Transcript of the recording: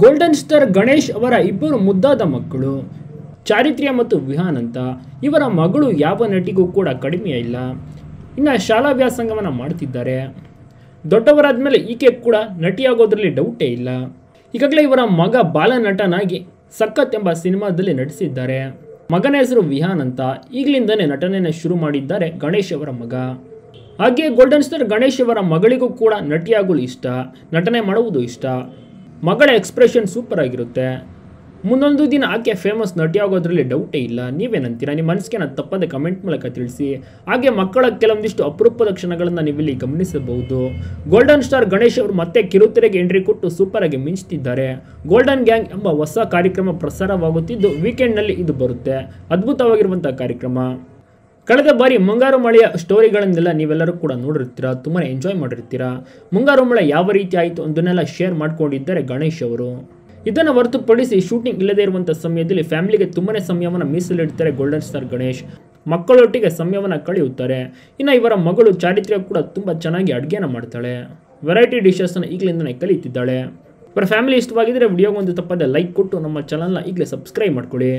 Golden star Ganesh ಅವರ ಇಬ್ಬರು ಮುದ್ದಾದ ಮಕ್ಕಳು, ಚಾರಿತ್ರ್ಯ ಮತ್ತು ವಿಹಾನ್ ಅಂತ ಇವರ ಮಗಳು ಯಾವ ನಟಿಗೂ ಕೂಡ ಕಡಿಮೆ ಇಲ್ಲ. ಇನ್ನು ಶಾಲಾ ವ್ಯಾಸಂಗವನ್ನು ಮಾಡ್ತಿದ್ದಾರೆ. ದೊಡ್ಡವರಾದ ಮೇಲೆ ಈಕೆ ಕೂಡ ನಟಿಯಾಗೋದ್ರಲ್ಲಿ ಡೌಟೇ ಇಲ್ಲ. ಈಗಾಗಲೇ ಇವರ ಮಗ ಬಾಲನಟನಾಗಿ ಸಖತ್ ಎಂಬ ಸಿನಿಮಾದಲ್ಲಿ ನಟಿಸಿದ್ದಾರೆ. ಮಗನ ಹೆಸರು ವಿಹಾನ್ ಅಂತ ಈಗಲಿಂದನೇ ನಟನೆಯನ್ನು ಶುರು ಮಾಡಿದ್ದಾರೆ ಗಣೇಶ್ ಅವರ ಮಗ. ಹಾಗೆ ಗೋಲ್ಡನ್ ಸ್ಟಾರ್ ಗಣೇಶ್ ಅವರ ಮಗಳಿಗೂ ಕೂಡ ನಟಿಯಾಗಲು ಇಷ್ಟ, ನಟನೆ ಮಾಡುವುದು ಇಷ್ಟ. ಮಗಳ ಎಕ್ಸ್ಪ್ರೆಷನ್ ಸೂಪರ್ ಆಗಿರುತ್ತೆ. ಮುಂದೊಂದು ದಿನ ಆಕೆ ಫೇಮಸ್ ನಟಿ ಆಗೋದ್ರಲ್ಲಿ ಡೌಟೇ ಇಲ್ಲ. ನೀವೇನಂತೀರಾ? ನಿಮ್ಮ ಮನಸ್ಸಿಗೆ ನಾನು ತಪ್ಪದೆ ಕಮೆಂಟ್ ಮೂಲಕ ತಿಳಿಸಿ. ಹಾಗೆ ಮಕ್ಕಳ ಕೆಲವೊಂದಿಷ್ಟು ಅಪರೂಪದ ಕ್ಷಣಗಳನ್ನು ನೀವಿಲ್ಲಿ ಗಮನಿಸಬಹುದು. ಗೋಲ್ಡನ್ ಸ್ಟಾರ್ ಗಣೇಶ್ ಅವರು ಮತ್ತೆ ಕಿರುತೆರೆಗೆ ಎಂಟ್ರಿ ಕೊಟ್ಟು ಸೂಪರ್ ಆಗಿ ಮಿಂಚ್ತಿದ್ದಾರೆ. ಗೋಲ್ಡನ್ ಗ್ಯಾಂಗ್ ಎಂಬ ಹೊಸ ಕಾರ್ಯಕ್ರಮ ಪ್ರಸಾರವಾಗುತ್ತಿದ್ದು ವೀಕೆಂಡ್ನಲ್ಲಿ ಇದು ಬರುತ್ತೆ. ಅದ್ಭುತವಾಗಿರುವಂಥ ಕಾರ್ಯಕ್ರಮ. ಕಳೆದ ಬಾರಿ ಮುಂಗಾರು ಮಳೆಯ ಸ್ಟೋರಿಗಳನ್ನೆಲ್ಲ ನೀವೆಲ್ಲರೂ ಕೂಡ ನೋಡಿರ್ತೀರಾ ತುಂಬಾ ಎಂಜಾಯ್ ಮಾಡಿರ್ತೀರಾ? ಮುಂಗಾರು ಮಳೆ ಯಾವ ರೀತಿ ಆಯಿತು ಅದನ್ನೆಲ್ಲ ಶೇರ್ ಮಾಡ್ಕೊಂಡಿದ್ದಾರೆ ಗಣೇಶ್ ಅವರು. ಇದನ್ನು ಹೊರತುಪಡಿಸಿ ಶೂಟಿಂಗ್ ಇಲ್ಲದೇ ಇರುವಂಥ ಸಮಯದಲ್ಲಿ ಫ್ಯಾಮಿಲಿಗೆ ತುಂಬನೇ ಸಮಯವನ್ನು ಮೀಸಲಿಡ್ತಾರೆ ಗೋಲ್ಡನ್ ಸ್ಟಾರ್ ಗಣೇಶ್. ಮಕ್ಕಳೊಟ್ಟಿಗೆ ಸಮಯವನ್ನು ಕಳೆಯುತ್ತಾರೆ. ಇನ್ನು ಇವರ ಮಗಳು ಚಾರಿತ್ರ್ಯ ಕೂಡ ತುಂಬ ಚೆನ್ನಾಗಿ ಅಡುಗೆನ ಮಾಡ್ತಾಳೆ. ವೆರೈಟಿ ಡಿಶಸ್ನ ಈಗಲಿಂದನೇ ಕಲಿತಿದ್ದಾಳೆ. ಇವರ ಫ್ಯಾಮಿಲಿ ಇಷ್ಟವಾಗಿದ್ದರೆ ವಿಡಿಯೋಗೊಂದು ತಪ್ಪದೆ ಲೈಕ್ ಕೊಟ್ಟು ನಮ್ಮ ಚಾನಲ್ನ ಈಗಲೇ ಸಬ್ಸ್ಕ್ರೈಬ್ ಮಾಡ್ಕೊಳ್ಳಿ.